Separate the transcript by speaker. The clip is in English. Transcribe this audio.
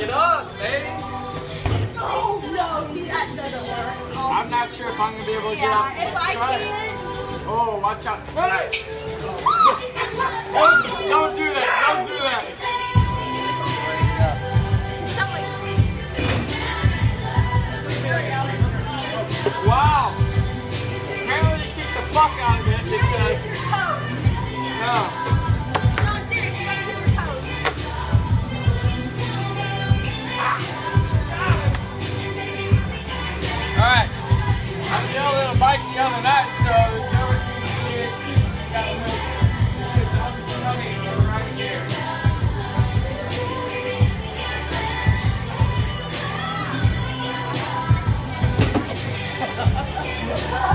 Speaker 1: Get
Speaker 2: up, baby.
Speaker 1: Oh, no. See, that doesn't work. Oh. I'm
Speaker 2: not sure if I'm going to be able to yeah, get up. Yeah, if I can.
Speaker 1: It.
Speaker 2: Oh, watch out. Right. don't, oh, don't do that. Don't do that. Wow! Apparently you kicked the fuck out of it. because. Oh!